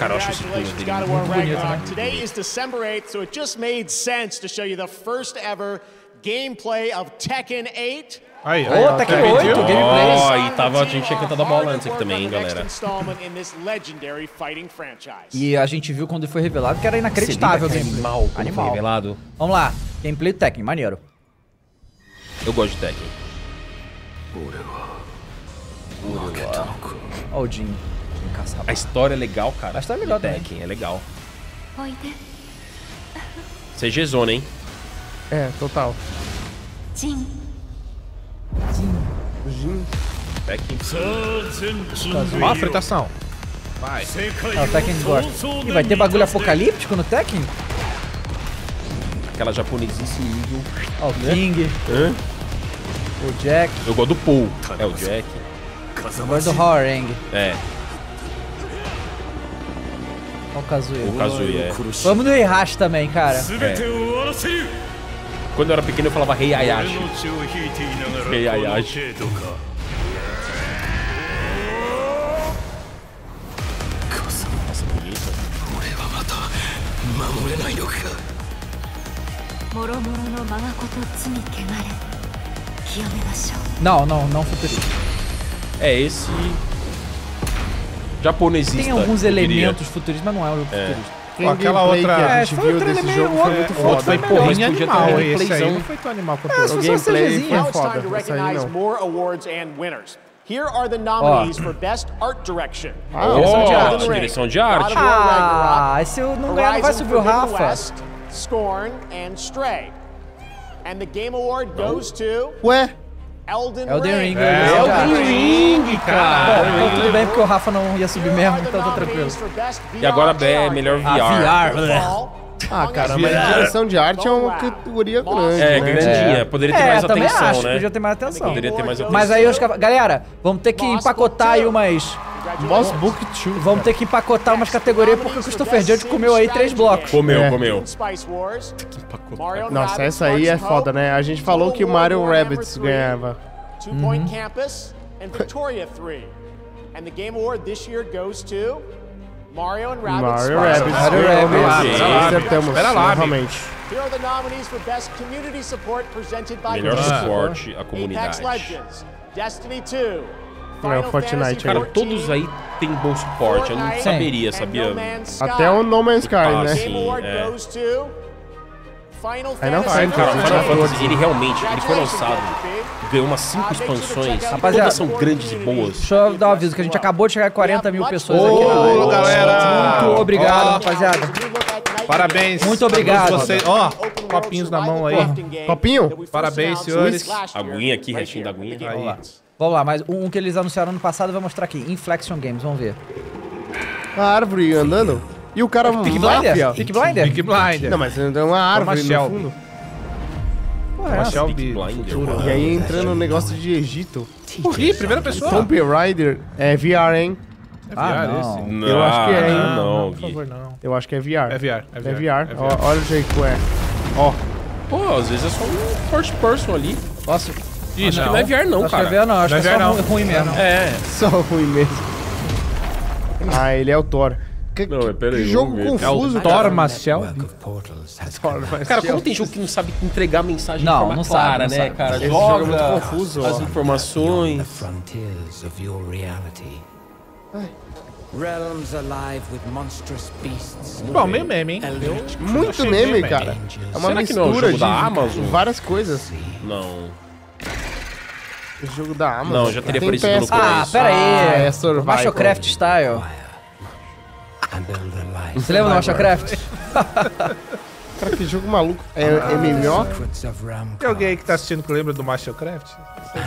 cara, eu acho dele of War muito bonito, né? Today is December 8th, so it just made sense to show you the first ever gameplay of Tekken 8. Aí, Ô, aí, Tekken Tekken 8, viu? gameplay. Ó, e tava, a gente tinha cantado a bola antes aqui também, hein, galera. E a gente viu quando foi revelado que era inacreditável o Você gameplay. animal, quando foi Animal. revelado. Vamos lá. Gameplay do Tekken, maneiro. Eu gosto de Tekken. Ó o Jin. A história é legal, cara. A história é melhor Tekken, é legal. CG Zona, hein? É, total. Jin. Jin. Jin. Tekken. Tá fritação. Vai. É, o Tekken gosta. E vai ter bagulho apocalíptico no Tekken? Aquela japonesice Eagle. Ó, oh, o? King. Hã? O Jack. Eu gosto do Paul. Tá é o Jack. Eu gosto do Horang. É o Kazuya. O Kazuya, é. Vamos no Heihachi também, cara. É. Quando eu era pequeno eu falava Rei Hayashi. Rei Hayashi. Não, não, não futurista. É esse Japonesista. Tem alguns elementos futuristas, mas não é um jogo futurista. Ó, aquela outra. É, a gente foi viu desse jogo o foi outro- muito o outro foda. foi Pô, mas podia ter um Esse aí playzão. não foi tão animal quanto É, o se O gameplay foi it's time foda. aí recognize não. more awards and winners. Here are the nominees for Best Art Direction. Ah, Ó, direção de arte. Direção de arte. Ah, esse eu não ganhar não vai subir o Rafa. West, Scorn and Stray. And the Game Award goes to Ué, Elden, Elden Ring. De arte. Ring, Bom, então tudo bem porque o Rafa não ia subir mesmo, então tá tranquilo. E agora é melhor VR. Ah, VR. Fall, Ah, cara, mas direção de arte é uma categoria grande, É, né? grandinha. Poderia ter É, mais atenção, acho, né? podia ter mais atenção. Poderia ter mais atenção. Mas aí, os galera, vamos ter que empacotar aí umas... Boss Book 2. Vamos ter que empacotar umas categorias porque o Christopher Judge comeu aí três blocos. Comeu, É. comeu. Nossa, essa aí é foda, né? A gente falou que o Mario 3, ganhava. Two Point Campus and Victoria 3. And the Game Award this year goes to Mario and Rabbids Mario Rabbids. Mario. Sim. Acertamos, Espera lá, novamente. Here are the nominees for Best Community Support presented by Melhor suporte à Apex comunidade. Legends, Destiny 2, É, o Fortnite aí. Cara, todos aí tem bom suporte. Eu não Fortnite, saberia, sabia? Até o No Man's Sky, Ah, né? sim. É. Final Fantasy. Fantasy, Cara, Sim, Final sim. Fantasy, ele realmente, ele foi lançado, ganhou umas 5 expansões, Rapaziada, todas são grandes e boas. Deixa eu dar um aviso que a gente acabou de chegar a 40 mil pessoas aqui na Ô, galera! Muito obrigado, Ó, rapaziada. Parabéns. Muito obrigado. Ó, copinhos na mão aí. Copinho? Parabéns, senhores. Aguinha aqui, restinho da aguinha. Aí. Vamos lá, mas um que eles anunciaram no passado eu vou mostrar aqui. Inflection Games, vamos ver. A árvore andando. E o cara Peak máfia. Blinder? Peak Blinder? Big Blinder. Não, mas tem uma árvore no fundo. Porra, é Uma essa? Shelby. Blinder. E aí entrando no negócio de Egito. Ih, primeira pessoa. Tomb Raider é VR, hein? É Ah, VR não. esse? Não, Eu acho que é, hein? Não, Não, Gui. por favor, não. Eu acho que é VR. É VR, é É VR, VR. é VR. Ó, olha o jeito que é. Ó, Pô, às vezes é só um first person ali. Nossa, Ih, Acho que não é VR não, acho que é cara. VR não, acho Não é que é só não. ruim, ruim mesmo. É. só ruim mesmo. Ah, ele é o Thor. Que, Não, mas pera aí, que jogo confuso, É o cara. Thor Marcel. Cara, como tem jogo que não sabe entregar mensagem Não, de forma não sabe, clara, não né, sabe. cara? Esse jogo é muito Joga confuso, as informações. frontiers of your reality. Realms alive with monstrous beasts. Bom, meio meme, hein? Muito meme, meme. cara. É uma Será que não é o mistura jogo de da Amazon? várias coisas. Não. Jogo da Amazon. Não, já teria aparecido no pesca. Ah, pera aí. Ah, é survival. Machocraft Style. Você lembra do Machocraft? Cara, que jogo maluco. É MMO? Of Ram. Tem alguém aí que tá assistindo que lembra do Mastercraft?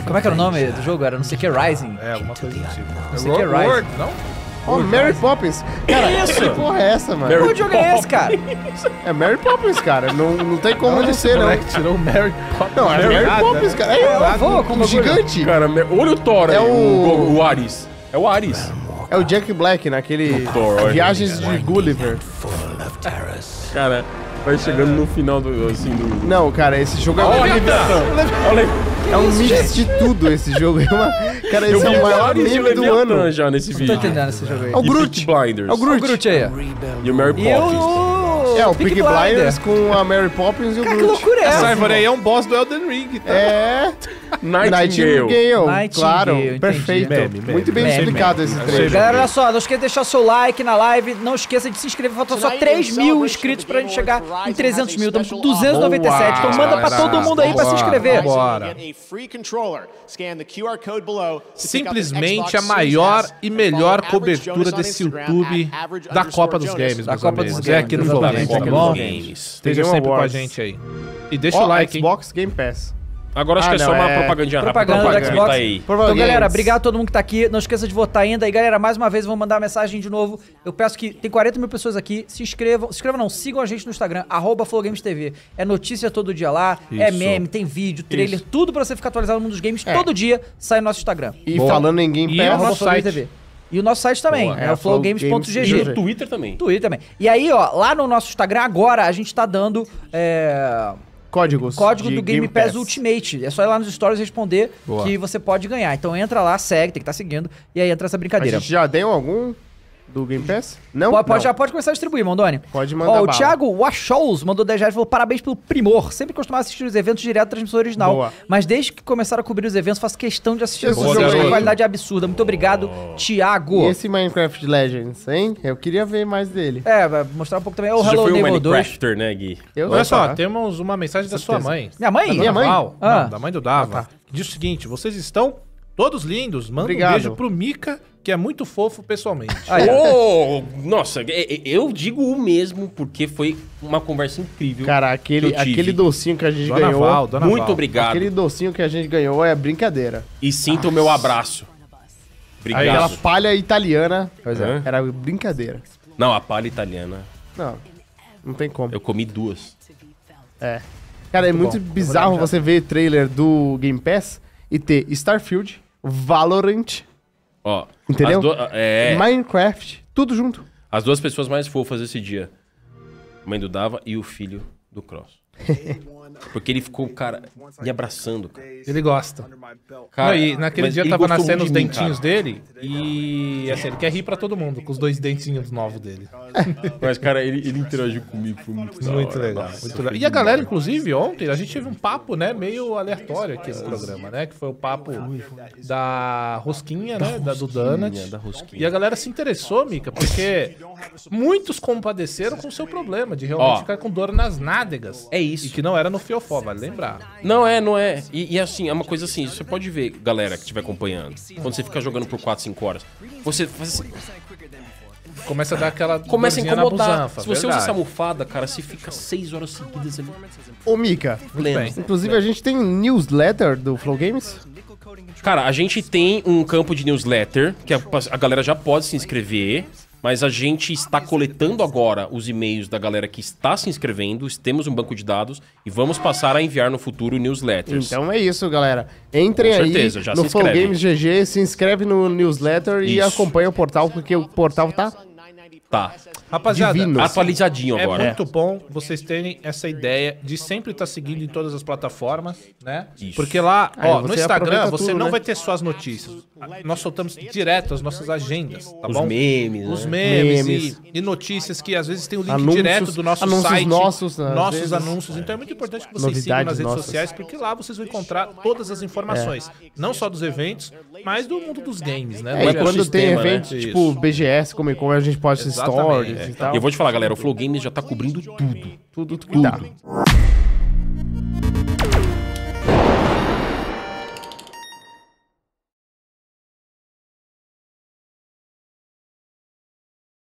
Como é que era o nome do jogo? Era não sei o que Rising. É, alguma coisa do tipo. Não sei o que Rising. Não? Ó, Mary Poppins. Cara, que porra é essa, mano? Qual jogo é esse, cara? É Mary Poppins, cara. Não, não tem como ele ser, não. moleque tirou o Mary Poppins. Não, é Mary Poppins, cara. É, com o um bagulho. gigante. Cara, me- olha o Thor É aí, o- o... o Ares. É o Ares. É o Jack Black naquele Thor, olha. Viagens de Gulliver. Cara, vai chegando no final do, assim, do... Não, cara, esse jogo é Olha, horrível. olha, É um mix de tudo esse jogo. É uma... Cara, esse é o maior meme do ano. já nesse Não vídeo. tô entendendo esse jogo aí. É o Groot. Blinders. É o O Groot. Groot aí. E o Mary Poppins. É, o Pig Blinders com a Mary Poppins e o Cara, que Groot. loucura é essa? Essa árvore aí é um boss do Elden Ring, tá? É. Nightingale. Nightingale. Nightingale, Claro, entendi. perfeito. Meme, meme, Muito bem meme, explicado esse trecho. Galera, olha só, não esqueça de deixar o seu like na live, não esqueça de se inscrever, faltam só 3 mil inscritos pra gente chegar em 300 mil, estamos com 297, então manda pra todo mundo aí pra se inscrever. Bora. Simplesmente a maior e melhor cobertura desse YouTube da Copa dos Games, Da Copa dos. Games, É aqui no Flow tá bom? Esteja sempre com a gente aí. E deixa o like? Xbox Game Pass. Agora acho Ah, que é só uma é propagandinha propaganda rápida. do pra Xbox. tá aí. Então, galera, obrigado a todo mundo que tá aqui. Não esqueça de votar ainda. E, galera, mais uma vez, vou mandar uma mensagem de novo. Eu peço que tem 40 mil pessoas aqui. Se inscrevam. Se inscrevam, não. Sigam a gente no Instagram, arroba FlowGamesTV. É notícia todo dia lá. É Isso. meme, tem vídeo, trailer, tudo pra você ficar atualizado no mundo dos games. É. Todo dia sai no nosso Instagram. E Boa. falando em Game Pass, Arroba nosso site. TV. E o nosso site também, Boa. é, É, o flowgames.gg. E no Twitter também. Twitter também. E aí, ó, lá no nosso Instagram agora a gente tá dando é, códigos. código do Game, Pass, Ultimate. É só ir lá nos stories responder Boa. que você pode ganhar. Então entra lá, segue, tem que estar seguindo. E aí entra essa A brincadeira. gente já deu algum do Game Pass? Não? Pode, pode- Não. já pode começar a distribuir, Mondoni. Pode mandar Ó, o bala. Thiago Wachols mandou 10 reais e falou: parabéns pelo primor. Sempre costumava assistir os eventos direto da transmissão original. Boa. Mas desde que começaram a cobrir os eventos, faço questão de assistir Esse os jogo uma qualidade absurda. Muito obrigado, Thiago. E esse Minecraft Legends, hein? Eu queria ver mais dele. É, vai mostrar um pouco também. O Você já Hello foi um Neighbor 2. Minecrafter, né, Gui? Eu Olha só, tá? temos uma mensagem da sua mãe. Minha mãe? Da Minha mãe? Ah. Não, da mãe do Dava. Que Diz o seguinte, vocês estão todos lindos. Manda Obrigado. um beijo pro Mika, que é muito fofo pessoalmente. Oh, nossa, é- é- eu digo o mesmo porque foi uma conversa incrível. Cara, aquele, que eu tive. aquele docinho que a gente Dona ganhou. Val, Dona Muito Val. obrigado. Aquele docinho que a gente ganhou é brincadeira. E sinta o meu abraço. Aquela Obrigado. palha italiana Pois é. era brincadeira. Não, a palha italiana, Não, não tem como. eu comi duas. É. Cara, é muito bizarro você ver trailer do Game Pass e ter Starfield, Valorant, Ó, Entendeu? É, Minecraft, tudo junto. as duas pessoas mais fofas esse dia. A mãe do Dava e o filho do Cross. Porque ele ficou, cara, me abraçando, cara. Ele gosta. Cara, e naquele dia tava nascendo muito os de mim, dentinhos cara. dele e assim, ele quer rir pra todo mundo com os dois dentinhos novos dele. Mas, cara, ele, ele interagiu comigo, foi muito Muito legal, nossa, muito legal. E a galera, inclusive, ontem a gente teve um papo, né, meio aleatório aqui no programa, né? Que foi o papo da rosquinha, né? Da do Donut. da rosquinha. E a galera se interessou, Mica, porque muitos compadeceram com o seu problema de realmente Ó. ficar com dor nas nádegas. É isso. E que não era no fiofó, vale lembrar. Não é, não é. E, e assim, é uma coisa assim, você pode ver, galera que estiver acompanhando, quando você fica jogando por 4, 5 horas, você faz assim, Começa a dar aquela começa a incomodar. busanfa, Se você usa verdade. essa almofada, cara, você fica 6 horas seguidas ali. Ô, Mika, inclusive a gente tem newsletter do Flow Games. Cara, a gente tem um campo de newsletter, que a, a galera já pode se inscrever, mas a gente está coletando agora os e-mails da galera que está se inscrevendo, temos um banco de dados e vamos passar a enviar no futuro newsletters. Então é isso, galera. Entrem Com certeza, aí já no Flow. Games GG, se inscreve no newsletter e Isso. acompanha o portal, porque o portal tá Tá. Rapaziada, Divino. Atualizadinho É agora. muito bom vocês terem essa ideia de sempre estar seguindo em todas as plataformas, né? Isso. Porque lá, Aí ó, no Instagram você tudo, não né? vai ter só as notícias. Nós soltamos direto as nossas agendas, tá Os bom? memes, Os né? memes, Memes. E, e notícias que às vezes tem o link Anúncios- direto do nosso anúncios site. nossos, às nossos vezes. anúncios. Então é muito importante que vocês sigam Novidades nas redes nossas. sociais, porque lá vocês vão encontrar todas as informações. Não só dos eventos, mas do mundo dos games, né? É, e quando tem ecossistema, né? Isso. tipo BGS, Comic Con, a gente posta Exatamente. Stories e tal. E eu vou te falar, galera, o Flow Games já tá cobrindo tudo. Tudo, tudo que dá.